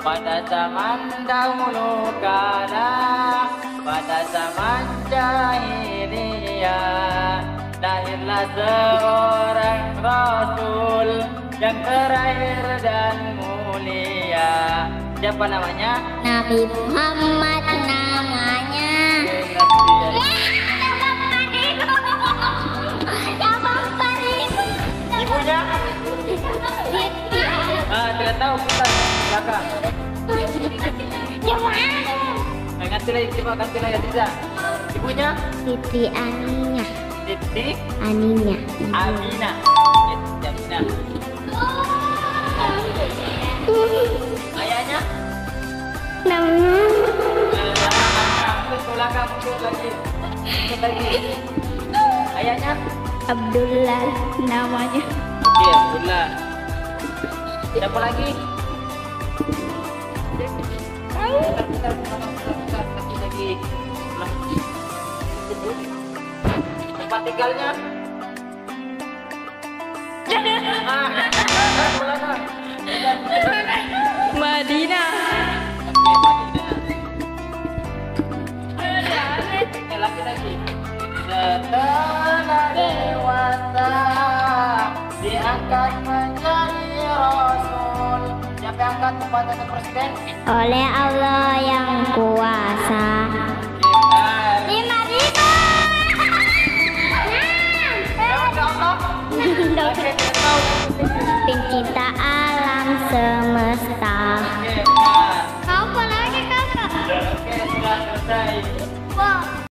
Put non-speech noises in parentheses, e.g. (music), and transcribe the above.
pada zaman dahulu kala pada zaman jahiliyah lahirlah seorang rasul yang terakhir dan mulia. Siapa namanya? Nabi Muhammad namanya. ibunya (laughs) coba ganti lagi Tiza ibunya Siti Aninya. Siti Aninya. Amina Amina ayahnya Namanya belakang mundur lagi lagi ayahnya Abdullah namanya. Oke, Abdullah. Siapa lagi? Ulang. Tempat tinggalnya? Ah, ah. Madinah. Setelah dewasa menjadi. Oleh Allah yang kuasa. Pencinta alam semua.